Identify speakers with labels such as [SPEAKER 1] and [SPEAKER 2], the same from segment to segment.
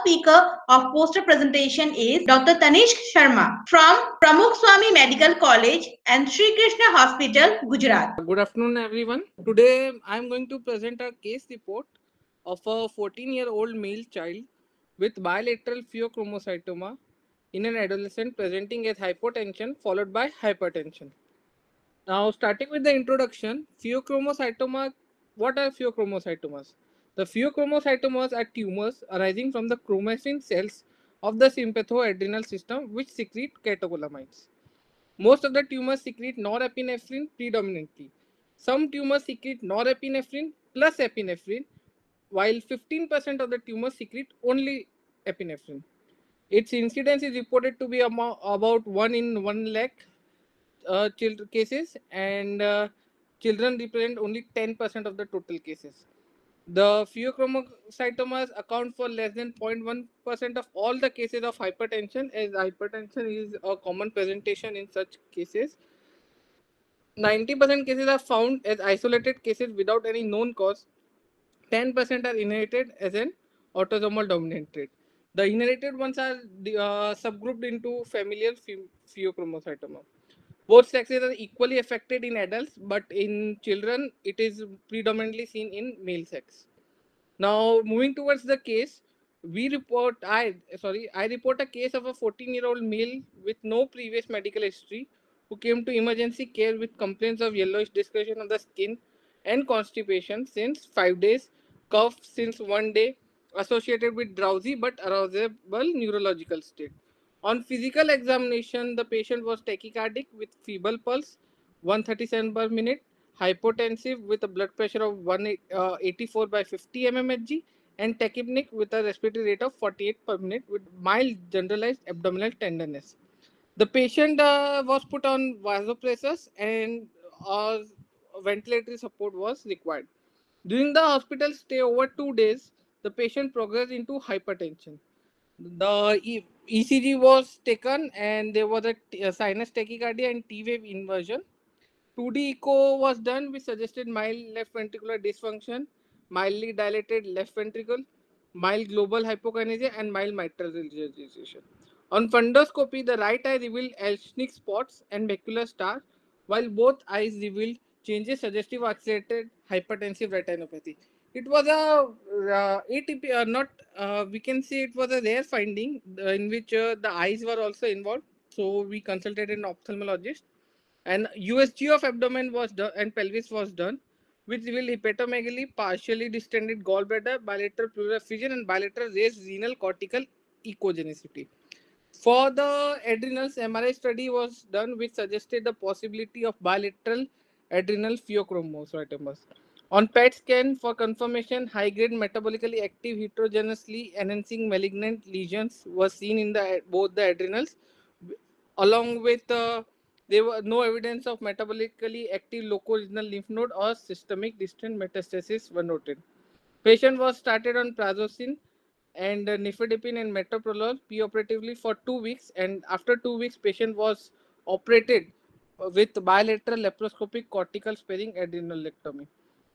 [SPEAKER 1] speaker of poster presentation is Dr. Tanishq Sharma from Pramukh Swami Medical College and Sri Krishna Hospital, Gujarat.
[SPEAKER 2] Good afternoon, everyone. Today, I am going to present a case report of a 14-year-old male child with bilateral pheochromocytoma in an adolescent presenting as hypotension followed by hypertension. Now, starting with the introduction, pheochromocytoma, what are pheochromocytomas? The pheochromocytomas are tumors arising from the chromaffin cells of the sympathoadrenal system which secrete catecholamines. Most of the tumors secrete norepinephrine predominantly. Some tumors secrete norepinephrine plus epinephrine, while 15% of the tumors secrete only epinephrine. Its incidence is reported to be about 1 in 1 lakh uh, cases, and uh, children represent only 10% of the total cases. The pheochromocytomas account for less than 0.1% of all the cases of hypertension, as hypertension is a common presentation in such cases. 90% cases are found as isolated cases without any known cause. 10% are inherited as an autosomal dominant trait. The inherited ones are uh, subgrouped into familial pheochromocytoma both sexes are equally affected in adults, but in children, it is predominantly seen in male sex. Now, moving towards the case, we report, I sorry, I report a case of a 14 year old male with no previous medical history who came to emergency care with complaints of yellowish discoloration of the skin and constipation since five days, cough since one day, associated with drowsy but arousable neurological state. On physical examination, the patient was tachycardic with feeble pulse, 137 per minute, hypotensive with a blood pressure of 184 uh, by 50 mmHg, and tachypneic with a respiratory rate of 48 per minute with mild generalized abdominal tenderness. The patient uh, was put on vasopressors and uh, ventilatory support was required. During the hospital stay over two days, the patient progressed into hypertension. The ECG was taken and there was a, sinus tachycardia and T wave inversion. 2D echo was done which suggested mild left ventricular dysfunction, mildly dilated left ventricle, mild global hypokinesia, and mild mitral regurgitation. On fundoscopy, the right eye revealed Elschnig spots and macular star, while both eyes revealed changes suggestive of accelerated hypertensive retinopathy it was a uh, ATP, uh, not uh, we can say it was a rare finding uh, in which uh, the eyes were also involved. So we consulted an ophthalmologist, and USG of abdomen was done and pelvis was done, which revealed hepatomegaly, partially distended gallbladder, bilateral pleural and bilateral raised renal cortical echogenicity. For the adrenals, MRI study was done, which suggested the possibility of bilateral adrenal pheochromocytomas. On PET scan for confirmation, high-grade metabolically active heterogeneously enhancing malignant lesions were seen in the both the adrenals, along with uh, there were no evidence of metabolically active locoregional lymph node or systemic distant metastasis were noted. Patient was started on prazosin and uh, nifedipine and metoprolol preoperatively for two weeks, and after two weeks, patient was operated with bilateral laparoscopic cortical sparing adrenalectomy.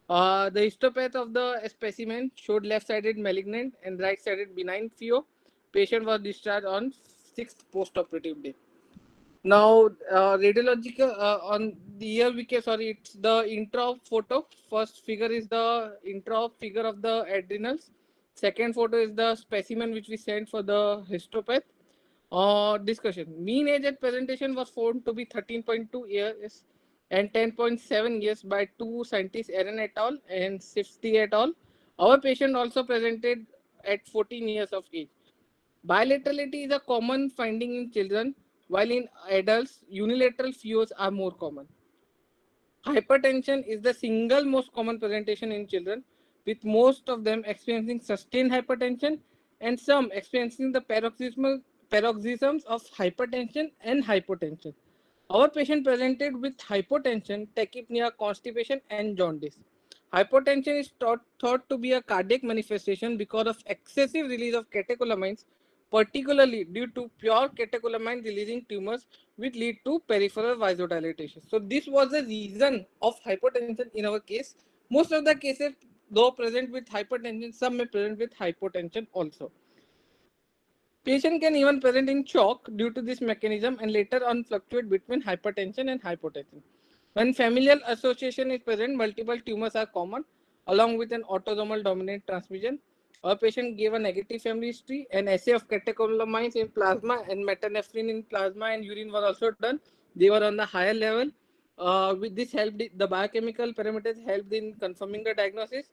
[SPEAKER 2] Uh, the histopath of the specimen showed left-sided malignant and right-sided benign pheo. Patient was discharged on sixth post-operative day. Now, uh, radiological uh, on the here we can sorry, it's the intra photo. First figure is the intra figure of the adrenals. Second photo is the specimen which we sent for the histopath. Uh, discussion. Mean age at presentation was found to be 13.2 years and 10.7 years by two scientists, Aaron et al. and Sifty et al. Our patient also presented at 14 years of age. Bilaterality is a common finding in children, while in adults, unilateral pheos are more common. Hypertension is the single most common presentation in children, with most of them experiencing sustained hypertension and some experiencing the paroxysmal paroxysms of hypertension and hypotension. Our patient presented with hypotension, tachypnea, constipation, and jaundice. Hypotension is thought, thought to be a cardiac manifestation because of excessive release of catecholamines, particularly due to pure catecholamine releasing tumors, which lead to peripheral vasodilatation. So this was the reason of hypotension in our case. Most of the cases, though present with hypertension, some may present with hypotension also. Patient can even present in shock due to this mechanism and later on fluctuate between hypertension and hypotension. When familial association is present, multiple tumors are common along with an autosomal dominant transmission. A patient gave a negative family history. An assay of catecholamines in plasma and metanephrine in plasma and urine was also done. They were on the higher level. Uh, with this helped the biochemical parameters helped in confirming the diagnosis.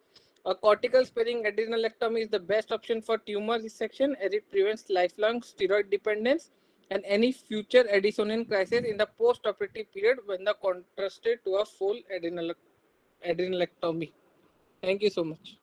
[SPEAKER 2] A cortical sparing adrenalectomy is the best option for tumor resection as it prevents lifelong steroid dependence and any future Addisonian crisis in the post-operative period when the contrasted to a full adrenal adrenalectomy. Thank you so much.